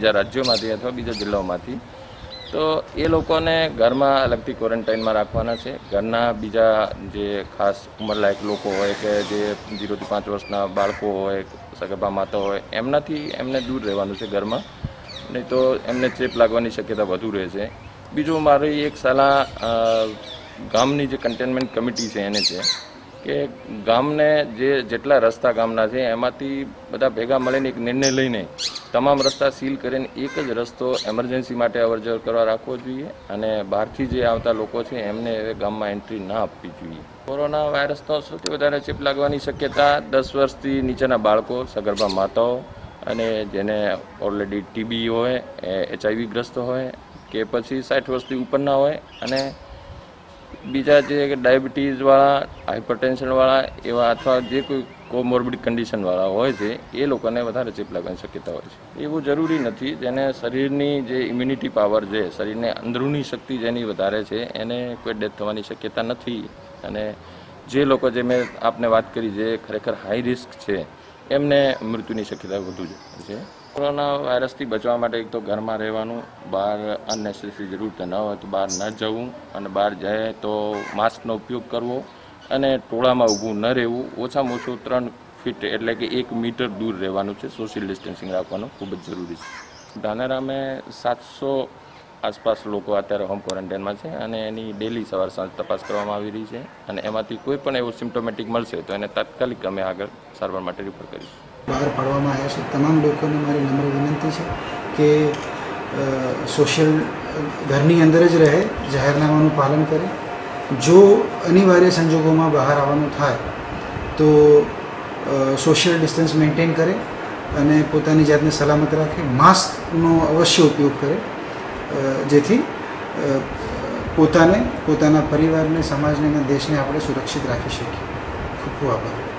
બીજા રાજ્યોમાંથી અથવા બીજા જિલ્લાઓમાંથી. તો એ લોકોને ઘરમાં અલગથી ક્વોરન્ટાઇનમાં રાખવાના છે. ઘરના બીજા જે ખાસ ઉંમરલાયક લોકો હોય કે જે ઝીરોથી પાંચ વર્ષના બાળકો હોય, સગર્ભા માતા હોય, એમનાથી એમને દૂર રહેવાનું છે ઘરમાં. નહીં તો એમને ચેપ લાગવાની શક્યતા વધુ રહે છે. બીજું મારી એક સલાહ ગામની જે કન્ટેનમેન્ટ કમિટી છે એને છે. કે ગામને જે જેટલા રસ્તા ગામના છે, એમાંથી બધા ભેગા મળીને એક નિર્ણય લઈને તમામ રસ્તા સીલ કરીને એક જ રસ્તો એમરજન્સી માટે અવરજવર કરવા રાખવો જોઈએ અને બહારથી જે આવતા લોકો છે, એમને હવે ગામમાં એન્ટ્રી ના આપવી જોઈએ. કોરોના વાયરસનો સૌથી વધારે ચેપ લાગવાની શક્યતા દસ વર્ષથી નીચેના બાળકો, સગર્ભા માતાઓ અને જેને ઓલરેડી ટીબી હોય એચઆઈવી ગ્રસ્ત હોય, કે પછી સાઠ વર્ષથી ઉપરના હોય અને બીજા જે ડાયાબિટીસવાળા હાઇપરટેન્શનવાળા એવા અથવા જે કોઈ કોમોર્બિડ કન્ડિશનવાળા હોય છે, એ લોકોને વધારે ચેપ લાગવાની શક્યતા હોય છે. એવું જરૂરી નથી. જેને શરીરની જે ઇમ્યુનિટી પાવર છે, શરીરને અંદરૂની શક્તિ જેની વધારે છે, એને કોઈ ડેથ થવાની શક્યતા નથી. અને જે લોકો જે મેં આપને વાત કરી જે ખરેખર હાઈ રિસ્ક છે એમને મૃત્યુની શક્યતા વધુ છે. કોરોના વાયરસથી બચવા માટે એક તો ઘરમાં રહેવાનું, બહાર અનનેસેસરી જરૂર ન હોય તો બહાર ન જવું અને બહાર જાય તો માસ્કનો ઉપયોગ કરવો અને ટોળામાં ઊભું ન રહેવું. ઓછામાં ઓછું ત્રણ ફીટ એટલે કે એક મીટર દૂર રહેવાનું છે. સોશિયલ ડિસ્ટન્સિંગ રાખવાનું ખૂબ જ જરૂરી છે. ધાનેરામે સાતસો આસપાસ લોકો અત્યારે હોમ ક્વોરન્ટાઇનમાં છે અને એની ડેલી સવાર સાંજ તપાસ કરવામાં આવી રહી છે અને એમાંથી કોઈ પણ એવું સિમ્ટોમેટિક મળશે તો એને તાત્કાલિક અમે આગળ સારવાર માટે રિફર કરીશું. બહાર પાડવામાં આવ્યા છે. તમામ લોકોને મારી નમ્ર વિનંતી છે કે સોશિયલ ઘરની અંદર જ રહે, જાહેરનામાનું પાલન કરે. જો અનિવાર્ય સંજોગોમાં બહાર આવવાનું થાય તો સોશિયલ ડિસ્ટન્સ મેન્ટેન કરે અને પોતાની જાતને સલામત રાખે. માસ્કનો અવશ્ય ઉપયોગ કરે. જેથી પોતાને પોતાના પરિવારને સમાજને અને દેશને આપણે સુરક્ષિત રાખી શકીએ. ખૂબ ખૂબ આભાર.